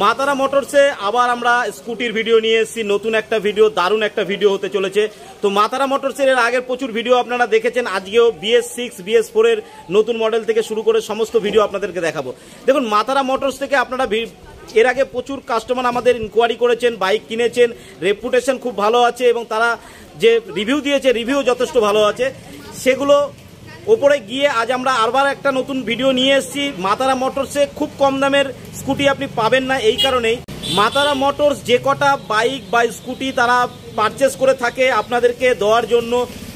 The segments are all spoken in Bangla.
মাতারা মোটরসে আবার আমরা স্কুটির ভিডিও নিয়ে এসেছি। নতুন একটা ভিডিও, দারুণ একটা ভিডিও হতে চলেছে। তো মাতারা মোটরসের এর আগের প্রচুর ভিডিও আপনারা দেখেছেন। আজকেও বিএস সিক্স বিএস ফোরের নতুন মডেল থেকে শুরু করে সমস্ত ভিডিও আপনাদেরকে দেখাবো। দেখুন মাতারা মোটরস থেকে আপনারা এর আগে প্রচুর কাস্টমার আমাদের ইনকোয়ারি করেছেন বাইক কিনেছেন রেপুটেশন খুব ভালো আছে এবং তারা যে রিভিউ দিয়েছে রিভিউ যথেষ্ট ভালো আছে। সেগুলো ওপরে গিয়ে আজ আমরা আরবার একটা নতুন ভিডিও নিয়ে এসেছি। মাতারা মোটরসে খুব কম দামের স্কুটি আপনি পাবেন না এই কারণেই। মাতারা মোটরস যে কটা বাইক বা স্কুটি তারা পারচেস করে থাকে আপনাদেরকে দেওয়ার জন্য,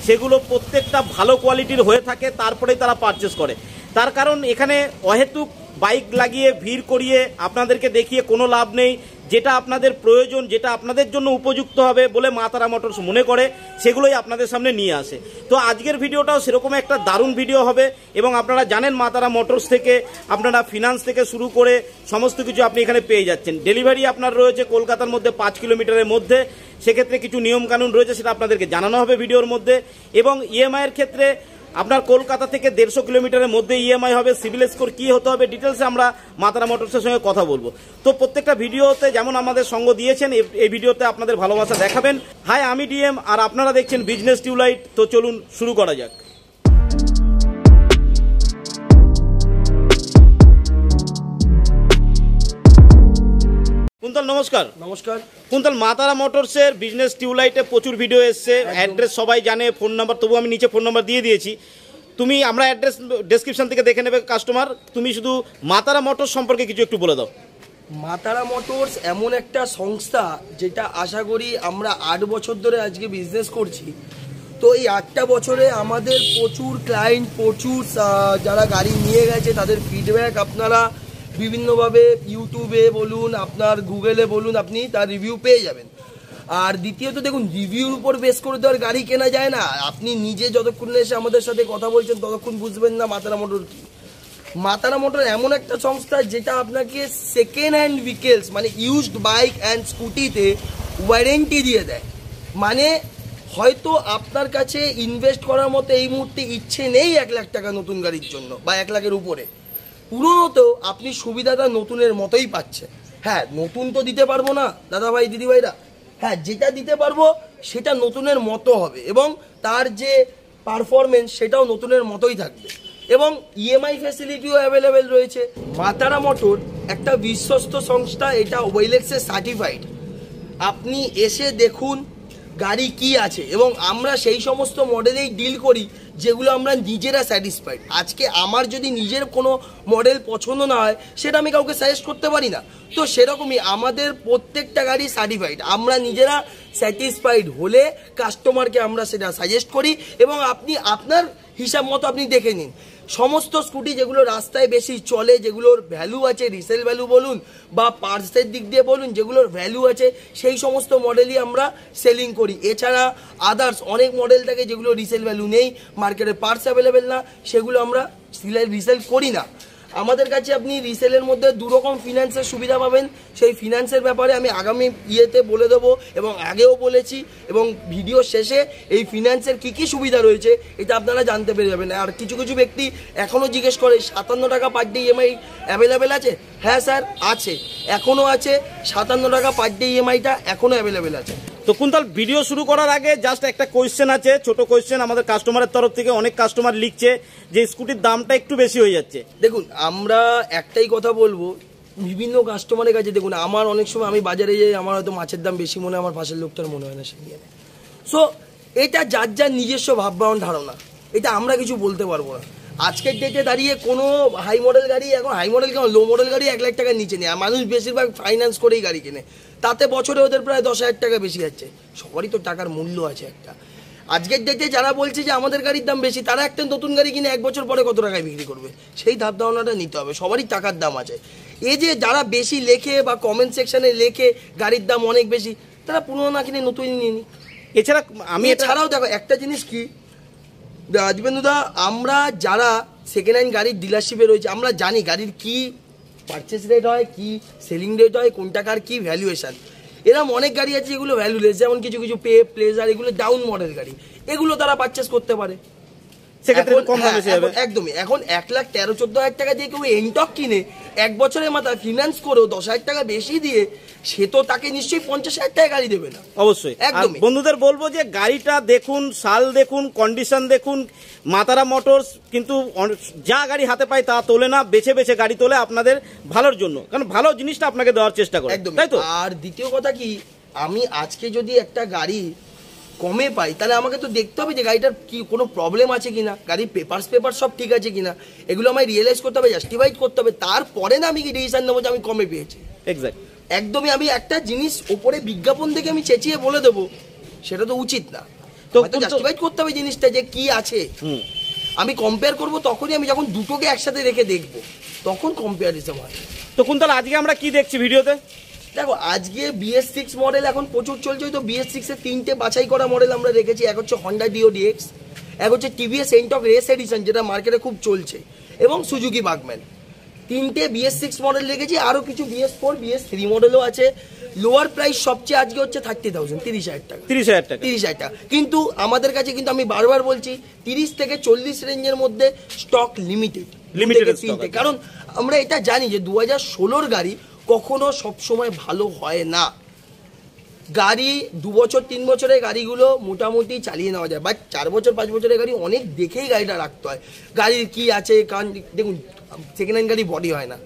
সেগুলো প্রত্যেকটা ভালো কোয়ালিটির হয়ে থাকে, তারপরেই তারা পারচেস করে। তার কারণ এখানে অহেতুক বাইক লাগিয়ে ভিড় করিয়ে আপনাদেরকে দেখিয়ে কোনো লাভ নেই। যেটা আপনাদের প্রয়োজন, যেটা আপনাদের জন্য উপযুক্ত হবে বলে মা তারা মোটরস মনে করে, সেগুলোই আপনাদের সামনে নিয়ে আসে। তো আজকের ভিডিওটাও সেরকম একটা দারুণ ভিডিও হবে এবং আপনারা জানেন মা তারা মোটরস থেকে, আপনারা ফিনান্স থেকে শুরু করে সমস্ত কিছু আপনি এখানে পেয়ে যাচ্ছেন। ডেলিভারি আপনার রয়েছে কলকাতার মধ্যে পাঁচ কিলোমিটারের মধ্যে, সেক্ষেত্রে কিছু নিয়মকানুন রয়েছে সেটা আপনাদেরকে জানানো হবে ভিডিওর মধ্যে এবং ইএমআইয়ের ক্ষেত্রে আপনার কলকাতা থেকে দেড়শো কিলোমিটারের মধ্যে ইএমআই হবে, সিভিল স্কোর কী হতে হবে, ডিটেলসে আমরা মাতারা মোটরসের সঙ্গে কথা বলব। তো প্রত্যেকটা ভিডিওতে যেমন আমাদের সঙ্গ দিয়েছেন এই- এই ভিডিওতে আপনাদের ভালোবাসা দেখাবেন। হাই, আমি ডিএম আর আপনারা দেখছেন বিজনেস টিউলাইট তো চলুন শুরু করা যাক। কুন্তল নমস্কার। নমস্কার। কুন্তল মাতারা মোটরসের বিজনেস টিউলাইটে প্রচুর ভিডিও এসছে। অ্যাড্রেস সবাই জানে ফোন নাম্বার তবু আমি নিচে ফোন নাম্বার দিয়ে দিয়েছি। তুমি আমরা অ্যাড্রেস ডেসক্রিপশন থেকে দেখে নেবে কাস্টমার তুমি শুধু মাতারা মোটর সম্পর্কে কিছু একটু বলে দাও। মাতারা মোটরস এমন একটা সংস্থা যেটা আশা করি আমরা আট বছর ধরে আজকে বিজনেস করছি। তো এই আটটা বছরে আমাদের প্রচুর ক্লায়েন্ট প্রচুর যারা গাড়ি নিয়ে গেছে তাদের ফিডব্যাক আপনারা বিভিন্নভাবে ইউটিউবে বলুন, আপনার গুগলে বলুন, আপনি তার রিভিউ পেয়ে যাবেন। আর দ্বিতীয়ত দেখুন রিভিউর উপর বেস করে তো আর গাড়ি কেনা যায় না। আপনি নিজে যতক্ষণ এসে আমাদের সাথে কথা বলছেন, ততক্ষণ বুঝবেন না মাতারা মোটর কি। মাতারা মোটর এমন একটা সংস্থা যেটা আপনাকে সেকেন্ড হ্যান্ড ভেহিকেলস মানে ইউজড বাইক অ্যান্ড স্কুটিতে ওয়ারেন্টি দিয়ে দেয়। মানে হয়তো আপনার কাছে ইনভেস্ট করার মতো এই মুহূর্তে ইচ্ছে নেই এক লাখ টাকা নতুন গাড়ির জন্য বা এক লাখের উপরে। পুরোনোতেও আপনি সুবিধাটা নতুনের মতোই পাচ্ছেন। হ্যাঁ নতুন তো দিতে পারব না দাদা ভাই দিদি ভাইরা হ্যাঁ যেটা দিতে পারব সেটা নতুনের মতো হবে এবং তার যে পারফরমেন্স সেটাও নতুনের মতোই থাকবে। এবং ইএমআই ফ্যাসিলিটিও অ্যাভেলেবেল রয়েছে। মাতারা মোটর, একটা বিশ্বস্ত সংস্থা, এটা ওয়েলেক্সে সার্টিফাইড আপনি এসে দেখুন গাড়ি কি আছে এবং আমরা সেই সমস্ত মডেলেই ডিল করি যেগুলো আমরা নিজেরা স্যাটিসফাইড আজকে আমার যদি নিজের কোনো মডেল পছন্দ না হয়, সেটা আমি কাউকে সাজেস্ট করতে পারি না। তো সেরকমই আমাদের প্রত্যেকটা গাড়ি সার্টিফাইড আমরা নিজেরা স্যাটিসফাইড হলে কাস্টমারকে আমরা সেটা সাজেস্ট করি এবং আপনি, আপনার হিসাব মতো আপনি দেখে নিন। সমস্ত স্কুটি যেগুলো রাস্তায় বেশি চলে, যেগুলোর ভ্যালু আছে রিসেল ভ্যালু বলুন বা পার্সের দিক দিয়ে বলুন, যেগুলোর ভ্যালু আছে, সেই সমস্ত মডেলই আমরা সেলিং করি। এছাড়া আদার্স অনেক মডেল থাকে যেগুলো রিসেল ভ্যালু নেই মার্কেটে পার্স অ্যাভেলেবেল না, সেগুলো আমরা রিসেল করি না। আমাদের কাছে আপনি রিসেলের মধ্যে দুরকম ফিনান্সের সুবিধা পাবেন। সেই ফিনান্সের ব্যাপারে আমি আগামী ইয়েতে বলে দেবো এবং আগেও বলেছি এবং ভিডিও শেষে এই ফিনান্সের কী কী সুবিধা রয়েছে এটা আপনারা জানতে পেরে যাবেন। আর কিছু কিছু ব্যক্তি এখনও জিজ্ঞেস করে, সাতান্ন টাকা পার ডে ইএমআই অ্যাভেলেবেল আছে? হ্যাঁ স্যার, আছে। এখনও আছে, সাতান্ন টাকা পার ডে ইএমআইটা এখনও অ্যাভেলেবেল আছে। তো কুন্তল ভিডিও শুরু করার আগে জাস্ট একটা কোয়েশ্চেন আছে, ছোট কোয়েশ্চেন আমাদের কাস্টমারের তরফ থেকে অনেক কাস্টমার লিখছে যে স্কুটির দামটা একটু বেশি হয়ে যাচ্ছে। দেখুন, আমরা একটাই কথা বলব, বিভিন্ন কাস্টমারের কাছে, দেখুন, আমার অনেক সময় আমি বাজারে যাই, আমার হয়তো মাছের দাম বেশি মনে হয়, আমার পাশের লোকটার মনে হয় না সে নিয়ে সো এটা যার যার নিজস্ব ভাববান ধারণা, এটা আমরা কিছু বলতে পারব না। আজকের ডেটে দাঁড়িয়ে কোনো হাই মডেল গাড়ি, এখন হাই মডেল কেন লো মডেল গাড়ি এক লাখ টাকার নিচে আর মানুষ বেশিরভাগ ফাইন্যান্স করেই গাড়ি কেনে। তাতে বছরে ওদের প্রায় দশ হাজার টাকা বেশি যাচ্ছে। সবারই তো টাকার মূল্য আছে একটা। আজকের ডেটে যারা বলছে যে আমাদের গাড়ির দাম বেশি তারা একটা নতুন গাড়ি কিনে এক বছর পরে কত টাকায় বিক্রি করবে? সেই ধাপ ধারণাটা নিতে হবে। সবারই টাকার দাম আছে। এই যে যারা বেশি লেখে বা কমেন্ট সেকশনে লেখে গাড়ির দাম অনেক বেশি তারা পুরোনো না কিনে নতুন নিয়ে নিক। এছাড়া আমি আমি এছাড়াও দেখো একটা জিনিস কি? রাজবেন্দুদা আমরা যারা সেকেন্ড হ্যান্ড গাড়ির ডিলারশিপে রয়েছে আমরা জানি গাড়ির কি পারচেস রেট হয় কি সেলিং রেট হয় কোন টাকার কি ভ্যালুয়েশান এরকম অনেক গাড়ি আছে যেগুলো ভ্যালুলেস যেমন কিছু কিছু পে প্লেজার এগুলো ডাউন মডেল গাড়ি। এগুলো তারা পারচেস করতে পারে। সেক্ষেত্রে কম দামে হ্যাঁ, একদমই। এখন এক লাখ তেরো চোদ্দ হাজার টাকা দিয়ে কেউ এনটক কিনে এক বছরের মাথায় ফিনান্স করেও দশ হাজার টাকা বেশি দিয়ে সে তো তাকে নিশ্চয়ই পঞ্চাশ হাজার টাকা গাড়ি দেবে না। অবশ্যই। একদম বন্ধুদের বলব যে গাড়িটা দেখুন সাল দেখুন কন্ডিশন দেখুন মাতারা মোটরস কিন্তু যা গাড়ি হাতে পায় তা তোলে না বেছে বেছে গাড়ি তোলে আপনাদের ভালোর জন্য। কারণ ভালো জিনিসটা আপনাকে দেওয়ার চেষ্টা করে একদম তাই তো? আর দ্বিতীয় কথা কি আমি আজকে যদি একটা গাড়ি কমে পাই তাহলে আমাকে তো দেখতে হবে যে গাড়িটার কি কোনো প্রবলেম আছে কি না গাড়ির পেপারস পেপার সব ঠিক আছে কিনা এগুলো আমায় রিয়েলাইজ করতে হবে জাস্টিফাইড করতে হবে তারপরে না আমি কি ডিসিশন নেব যে আমি কমে পেয়েছি। এক্স্যাক্ট একদমই আমি একটা জিনিস ওপরে বিজ্ঞাপন দেখে আমি চেঁচিয়ে বলে দেবো সেটা তো উচিত না। তো জাস্টিফাইড করতে হবে জিনিসটা যে কি আছে। আমি কম্পেয়ার করব তখনই আমি যখন দুটোকে একসাথে রেখে দেখব তখন কম্পেয়ারিজম হয়। তখন তাহলে আজকে আমরা কি দেখছি ভিডিওতে? দেখো আজকে বিএস সিক্স মডেল এখন প্রচুর চলছে তো বিএস সিক্স এর তিনটে বাছাই করা মডেল আমরা রেখেছি এক হচ্ছে হন্ডা ডিও ডিএক্স এক হচ্ছে টিভিএস এন্টক রেস এডিশন যেটা মার্কেটে খুব চলছে এবং সুজুকি বাগম্যান তিনটে বিএস সিক্স মডেল রেখেছি আরও কিছু বিএস ফোর বিএস থ্রি মডেলও আছে লোয়ার প্রাইস সবচেয়ে আজকে হচ্ছে থার্টি থাউজেন্ড তিরিশ হাজার টাকা। তিরিশ হাজার টাকা। তিরিশ হাজার টাকা। কিন্তু আমাদের কাছে কিন্তু আমি বারবার বলছি তিরিশ থেকে চল্লিশ রেঞ্জের মধ্যে স্টক লিমিটেড লিমিটেড তিনটে। কারণ আমরা এটা জানি যে দু হাজার ষোলোর গাড়ি কখনো সবসময় ভালো হয় না। গাড়ি দু বছর, তিন বছরের গাড়িগুলো মোটামুটি চালিয়ে নেওয়া যায় বাট চার বছর, পাঁচ বছরের গাড়ি অনেক দেখেই গাড়িটা রাখতে হয়। গাড়ির কি আছে কারণ দেখুন সেকেন্ড হ্যান্ড গাড়ি বডি হয় না।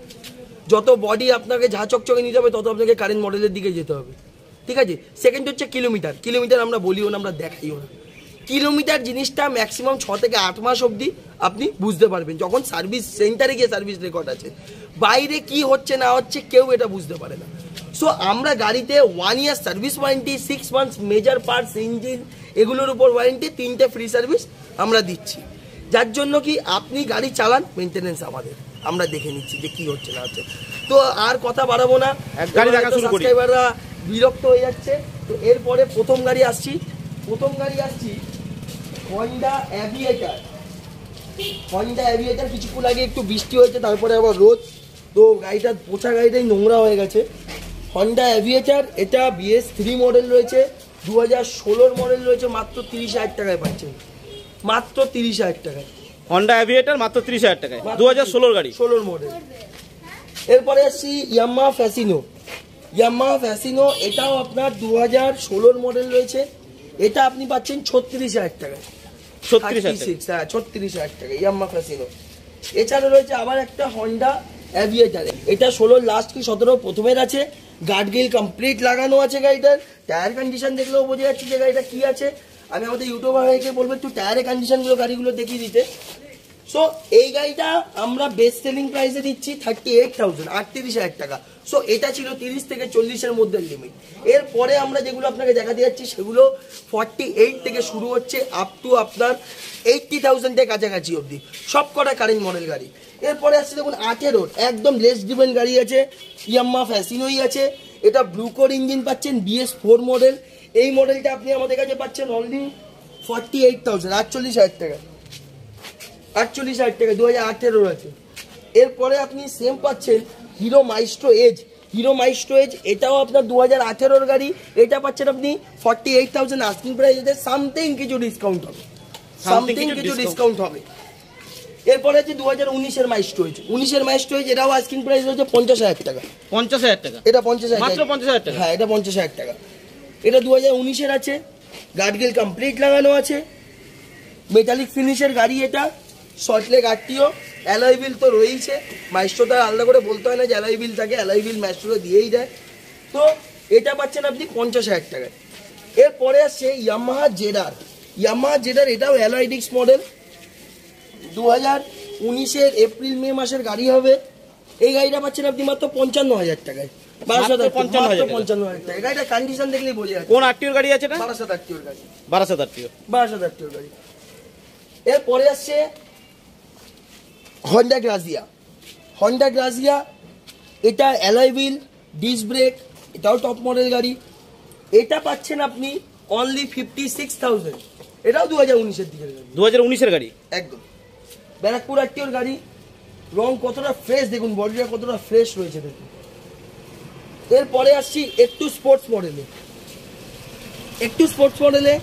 যত বডি আপনাকে ঝা চকচকে নিতে হবে, তত আপনাকে কারেন্ট মডেলের দিকে যেতে হবে। ঠিক আছে? সেকেন্ড হচ্ছে কিলোমিটার কিলোমিটার আমরা বলিও না, আমরা দেখাইও না। কিলোমিটার জিনিসটা ম্যাক্সিমাম ছ থেকে আট মাস অবধি আপনি বুঝতে পারবেন যখন সার্ভিস সেন্টারে গিয়ে সার্ভিস রেকর্ড আছে। বাইরে কি হচ্ছে না হচ্ছে কেউ এটা বুঝতে পারে না। সো আমরা গাড়িতে one year service warranty six months major parts engine এগুলোর উপর ওয়ারেন্টি তিনটে ফ্রি সার্ভিস আমরা দিচ্ছি। যার জন্য কি আপনি গাড়ি চালান মেনটেনেন্স আমাদের। আমরা দেখে নিচ্ছি যে কি হচ্ছে না হচ্ছে। তো আর কথা বাড়াবো না। সাবস্ক্রাইবাররা বিরক্ত হয়ে যাচ্ছে। তো এরপরে প্রথম গাড়ি আসছি। প্রথম গাড়ি আসছি হন্ডা অ্যাভিয়েটার হন্ডা অ্যাভিয়েটার কিছুক্ষণ আগে একটু বৃষ্টি হয়েছে তারপরে আবার রোদ। তো গাড়িটা পোছা গাড়িটাই নোংরা হয়ে গেছে। হন্ডা অ্যাভিয়েটার এটা বিএস থ্রি মডেল রয়েছে। দু হাজার ষোলোর মডেল রয়েছে মাত্র তিরিশ হাজার টাকায় পাচ্ছেন মাত্র তিরিশ হাজার টাকায়। হন্ডা অ্যাভিয়েটার মাত্র তিরিশ হাজার টাকায়। দু হাজার ষোলোর গাড়ি। ষোলোর মডেল এরপরে আসছি ইয়াম্মা ফ্যাসিনো ইয়াম্মা ফ্যাসিনো এটাও আপনার দু হাজার ষোলোর মডেল রয়েছে। এটা আপনি পাচ্ছেন ছত্রিশ হাজার টাকায়। ছত্রিশ হাজার টাকা। 36, হ্যাঁ ইয়াম্মা এছাড়া রয়েছে আবার একটা হন্ডা অ্যাভিয়েটার এটা ষোলোর লাস্ট কি সতেরো প্রথমের আছে। গার্ডগিল কমপ্লিট লাগানো আছে গাড়িটার। টায়ার কন্ডিশন দেখলেও বোঝা যাচ্ছে যে গাড়িটা কি আছে। আমি আমাদের ইউটিউবার ভাইকে বলব একটু টায়ারের কন্ডিশনগুলো গাড়িগুলো দেখিয়ে দিতে। সো এই গাড়িটা আমরা বেস্ট সেলিং প্রাইসে দিচ্ছি থার্টি এইট থাউজেন্ড আটত্রিশ হাজার টাকা। সো এটা ছিল তিরিশ থেকে চল্লিশের মধ্যে লিমিট এরপরে আমরা যেগুলো আপনাকে দেখাতে যাচ্ছি, সেগুলো ফর্টি এইট থেকে শুরু হচ্ছে আপ টু আপনার এইটটি থাউজেন্ডের কাছাকাছি অবধি। সব কটা কারেন্ট মডেল গাড়ি। এরপরে আসছে দেখুন আঠেরোর একদম লেস ডিপেন্ড গাড়ি আছে ইয়াম্মা ফ্যাসিনোই আছে। এটা ব্লুকোর ইঞ্জিন পাচ্ছেন বিএস ফোর মডেল এই মডেলটা আপনি আমাদের কাছে পাচ্ছেন অনলি ফর্টি এইট থাউজেন্ড আটচল্লিশ হাজার টাকা। আটচল্লিশ হাজার টাকা দু হাজার আঠেরোর আছে এরপরে আপনি সেম পাচ্ছেন Hero Maestro Edge Hero Maestro Edge এটাও আপনার দু হাজার আঠেরোর গাড়ি। এটা পাচ্ছেন আপনি forty eight thousand asking price এতে সামথিং কিছু ডিসকাউন্ট হবে। সামথিং কিছু ডিসকাউন্ট হবে। এরপরে আছে দু হাজার উনিশের মাইস্ট্রো এজ উনিশের মাইস্ট্রো এজ এটাও আস্কিং প্রাইস হচ্ছে পঞ্চাশ হাজার টাকা। পঞ্চাশ হাজার টাকা? এটা পঞ্চাশ হাজার মাত্র 50,000 টাকা? হ্যাঁ এটা পঞ্চাশ হাজার টাকা। এটা দু হাজার উনিশের আছে। গার্ডগিল কমপ্লিট লাগানো আছে। মেটালিক ফিনিশের গাড়ি এটা। শর্টলেগ আটটিও অ্যালয় বিল তো রয়েইছে। মাইস্ট্রোটা আলাদা করে বলতে হয় না যে অ্যালয় বিল থাকে অ্যালয় বিল মাইস্ট্রো দিয়েই দেয়। তো এটা পাচ্ছেন আপনি পঞ্চাশ হাজার টাকায় এরপরে আসছে ইয়ামাহা জেডার ইয়ামাহা জেডার এটাও অ্যালয়ডিক্স মডেল দু হাজার উনিশের এপ্রিল মে মাসের গাড়ি হবে। এই গাড়িটা পাচ্ছেন আপনি মাত্র পঞ্চান্ন হাজার টাকায়। বারাসাত মাত্র 55,000 মাত্র টাকা। পঞ্চান্ন হাজার টাকা। গাড়িটা কন্ডিশন দেখলেই বোঝা যাচ্ছে। কোন আটটিওর গাড়ি আছে বারাসাত আটটিওর গাড়ি। বারাসাত আটটিও বারাসাত আটটিওর গাড়ি। এরপরে আসছে হন্ডা গ্রাজিয়া হন্ডা গ্রাজিয়া এটা অ্যালয় হুইল ডিস ব্রেক এটাও টপ মডেল গাড়ি। এটা পাচ্ছেন আপনি অনলি ফিফটি সিক্স থাউজেন্ড এটাও দু হাজার উনিশের দিকের গাড়ি। দু হাজার উনিশের গাড়ি? একদম। ব্যারাকপুর আটটিওর গাড়ি। রং কতটা ফ্রেশ দেখুন বডিটা কতটা ফ্রেশ রয়েছে দেখুন। এরপরে আসছি একটু স্পোর্টস মডেলে একটু স্পোর্টস মডেলে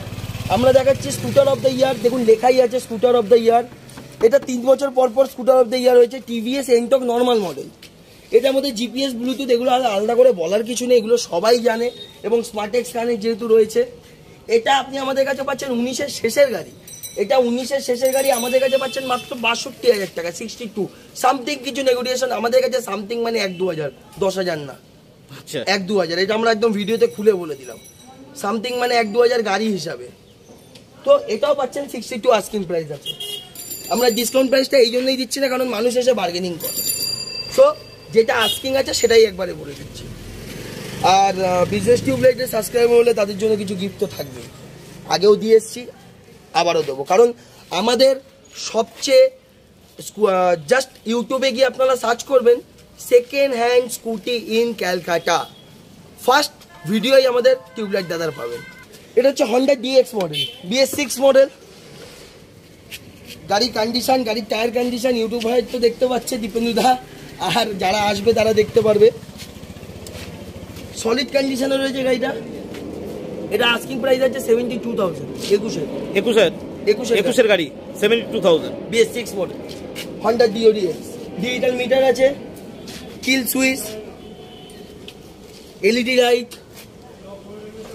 আমরা দেখাচ্ছি স্কুটার অফ দ্য ইয়ার দেখুন লেখাই আছে স্কুটার অফ দ্য ইয়ার এটা তিন বছর পর পর স্কুটার অফ দ্য ইয়ার হয়েছে টিভিএস এন্টক নর্মাল মডেল এটার মধ্যে জিপিএস ব্লুটুথ এগুলো আর আলাদা করে বলার কিছু নেই এগুলো সবাই জানে এবং স্মার্টেক্স কানেক্ট যেহেতু রয়েছে। এটা আপনি আমাদের কাছে পাচ্ছেন উনিশের শেষের গাড়ি। এটা উনিশের শেষের গাড়ি আমাদের কাছে পাচ্ছেন মাত্র বাষট্টি হাজার টাকা সিক্সটি টু সামথিং কিছু নেগোটিয়েশন আমাদের কাছে সামথিং মানে এক দু হাজার দশ হাজার না। আচ্ছা। এক দু হাজার এটা আমরা একদম ভিডিওতে খুলে বলে দিলাম। সামথিং মানে এক দু হাজার গাড়ি হিসাবে। তো এটাও পাচ্ছেন সিক্সটি টু আস্কিং প্রাইস আছে। আমরা ডিসকাউন্ট প্রাইসটা এই জন্যই দিচ্ছি না, কারণ মানুষ এসে বার্গেনিং করে। সো যেটা আস্কিং আছে সেটাই একবারে বলে দিচ্ছি। আর বিজনেস টিউবলাইটের সাবস্ক্রাইবার হলে তাদের জন্য কিছু গিফট তো থাকবেই। আগেও দিয়ে এসছি, আবারও দেবো। কারণ আমাদের সবচেয়ে জাস্ট ইউটিউবে গিয়ে আপনারা সার্চ করবেন second hand scooty in Calcutta first ভিডিওই আমাদের টিউবলাইট দাদার পাবেন। এটা হচ্ছে Honda DX model BS six model গাড়ির কন্ডিশন গাড়ির টায়ার কন্ডিশন ইউটিউব হয় তো দেখতে পাচ্ছে দীপেন্দু দা। আর যারা আসবে তারা দেখতে পারবে। সলিড কন্ডিশনে রয়েছে গাড়িটা। এটা আস্কিং প্রাইস আছে সেভেন্টি টু থাউজেন্ড একুশে? একুশের একুশের একুশের গাড়ি seventy two thousand BS six model Honda Dio DX digital meter আছে। কিল সুইচ এলইডি লাইট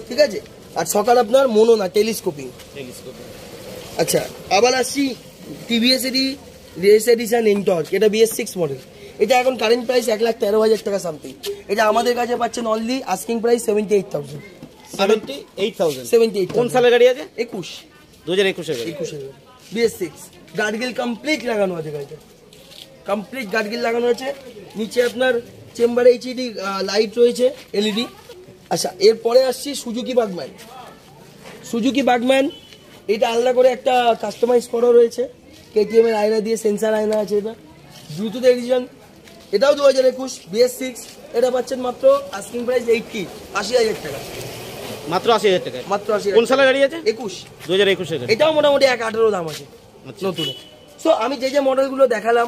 ঠিক আছে? আর সকাল আপনার মনো না টেলিস্কোপিং আচ্ছা আবার আসছি টিভিএস এরই রেস এডিশন এন্টর্ক এটা বিএস সিক্স মডেল এটা এখন কারেন্ট প্রাইস এক লাখ তেরো হাজার টাকা সামথিং এটা আমাদের কাছে পাচ্ছেন only asking price seventy eight thousand seventy eight thousand seventy eight কোন সালের গাড়ি আছে? একুশ। দু হাজার একুশের গাড়ি। একুশে বিএস সিক্স গার্ডগিল কমপ্লিট লাগানো আছে গাড়িতে কমপ্লিট গার্ডগিল লাগানো আছে। নিচে আপনার চেম্বারে এইচডি লাইট রয়েছে এলইডি আচ্ছা এরপরে আসছি সুজুকি বাগম্যান। সুজুকি বাগম্যান এটা আলাদা করে একটা কাস্টমাইজ করা রয়েছে। কেটিএম এর আয়না দিয়ে সেন্সার আয়না আছে এটা। ব্লুটুথ এডিশন এটাও দু হাজার একুশ বিএস সিক্স এটা পাচ্ছেন মাত্র আস্কিং প্রাইস এইটটি আশি হাজার টাকা। মাত্র আশি হাজার টাকা। মাত্র আশি কোন সালের গাড়ি আছে? একুশ। দু হাজার একুশের গাড়ি। এটাও মোটামুটি এক আঠেরো দাম আছে আচ্ছা। নতুন সো আমি যে যে মডেলগুলো দেখালাম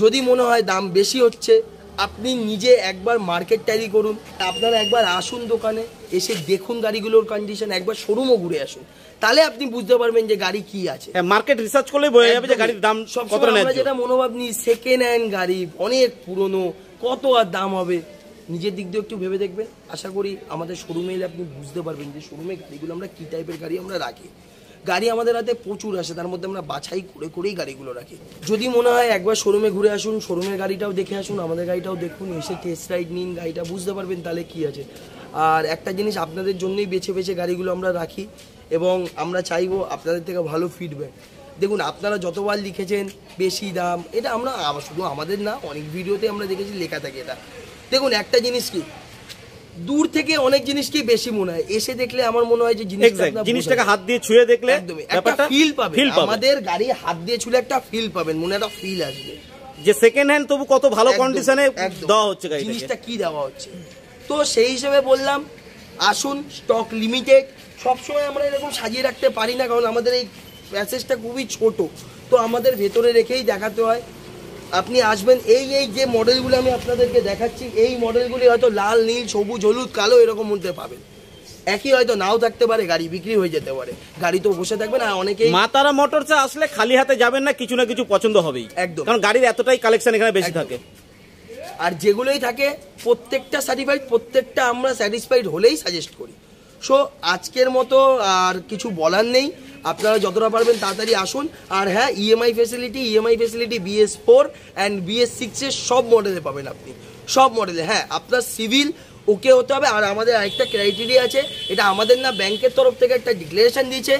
যদি মনে হয় দাম বেশি হচ্ছে আপনি নিজে একবার মার্কেট ট্যালি করুন আপনারা একবার আসুন দোকানে এসে দেখুন গাড়িগুলোর কন্ডিশন একবার শোরুমও ঘুরে আসুন। তাহলে আপনি বুঝতে পারবেন যে গাড়ি কি আছে। মার্কেট রিসার্চ করলেই বোঝা যাবে যে গাড়ির দাম সব আমরা যেটা মনোভাব নিই সেকেন্ড হ্যান্ড গাড়ি অনেক পুরনো কত আর দাম হবে? নিজের দিক দিয়ে একটু ভেবে দেখবেন। আশা করি আমাদের শোরুমে এলে আপনি বুঝতে পারবেন যে শোরুমে গাড়িগুলো আমরা কি টাইপের গাড়ি আমরা রাখি। গাড়ি আমাদের হাতে প্রচুর আসে, তার মধ্যে আমরা বাছাই করে করেই গাড়িগুলো রাখি। যদি মনে হয় একবার শোরুমে ঘুরে আসুন, শোরুমের গাড়িটাও দেখে আসুন, আমাদের গাড়িটাও দেখুন, এসে টেস্ট রাইড নিন, গাড়িটা বুঝতে পারবেন তাহলে কি আছে। আর একটা জিনিস আপনাদের জন্যই বেছে বেছে গাড়িগুলো আমরা রাখি, এবং আমরা চাইব আপনাদের থেকে ভালো ফিডব্যাক দেখুন, আপনারা যতবার লিখেছেন, বেশি দাম, এটা আমরা শুধু আমাদের না, অনেক ভিডিওতে আমরা দেখেছি, লেখা থাকে এটা। দেখুন, একটা জিনিস কি দূর থেকে অনেক জিনিসকেই বেশি মনে হয়। এসে দেখলে আমার মনে হয় যে জিনিসটাকে হাত দিয়ে ছুঁয়ে দেখলে একটা ফিল পাবে আমাদের গাড়ি হাত দিয়ে ছুলে একটা ফিল পাবেন মনে একটা ফিল আসবে। যে সেকেন্ড হ্যান্ড তবু কত ভালো কন্ডিশনে দেওয়া হচ্ছে জিনিসটা কি দেওয়া হচ্ছে? তো সেই হিসেবে বললাম আসুন স্টক লিমিটেড সবসময় আমরা এরকম সাজিয়ে রাখতে পারি না কারণ আমাদের এই প্যাসেজটা খুবই ছোট। তো আমাদের ভেতরে রেখেই দেখাতে হয়। আপনি আসবেন এই এই যে মডেলগুলো আমি আপনাদেরকে দেখাচ্ছি এই মডেলগুলি হয়তো লাল নীল সবুজ হলুদ কালো এরকম মধ্যে পাবেন। একই হয়তো নাও থাকতে পারে গাড়ি বিক্রি হয়ে যেতে পারে। গাড়ি তো বসে থাকবে না অনেকেই মাতারা মোটরসে আসলে খালি হাতে যাবেন না কিছু না কিছু পছন্দ হবেই। একদম। কারণ গাড়ির এতটাই কালেকশন এখানে বেশি থাকে। আর যেগুলোই থাকে প্রত্যেকটা স্যাটিসফাইড প্রত্যেকটা আমরা স্যাটিসফাইড হলেই সাজেস্ট করি। সো আজকের মতো আর কিছু বলার নেই। আপনারা যতটা পারবেন তাড়াতাড়ি আসুন। আর হ্যাঁ EMI facility EMI facility BS four and BS সিক্সের সব মডেলে পাবেন আপনি। সব মডেলে হ্যাঁ আপনার সিভিল ওকে হতে হবে। আর আমাদের আরেকটা ক্রাইটেরিয়া আছে। এটা আমাদের না ব্যাংকের তরফ থেকে একটা ডিক্লারেশন দিয়েছে।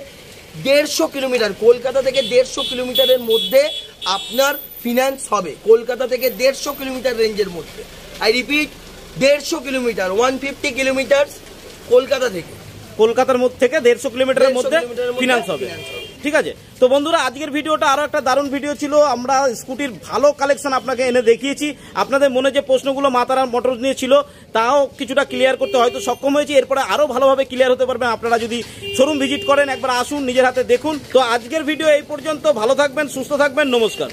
দেড়শো কিলোমিটার, কলকাতা থেকে দেড়শো কিলোমিটারের মধ্যে আপনার ফিনান্স হবে। কলকাতা থেকে দেড়শো কিলোমিটার রেঞ্জের মধ্যে। আই রিপিট দেড়শো kilometre one fifty kilometre Kolkata থেকে। কলকাতার মধ্যে থেকে দেড়শো কিলোমিটারের মধ্যে ফিনান্স হবে। ঠিক আছে? তো বন্ধুরা আজকের ভিডিওটা আরও একটা দারুণ ভিডিও ছিল। আমরা স্কুটির ভালো কালেকশন আপনাকে এনে দেখিয়েছি। আপনাদের মনে যে প্রশ্নগুলো মাতারা মোটর নিয়ে ছিল তাও কিছুটা ক্লিয়ার করতে হয়তো সক্ষম হয়েছি। এরপরে আরও ভালোভাবে ক্লিয়ার হতে পারবেন। আপনারা যদি শোরুম ভিজিট করেন একবার আসুন নিজের হাতে দেখুন। তো আজকের ভিডিও এই পর্যন্ত। ভালো থাকবেন সুস্থ থাকবেন। নমস্কার।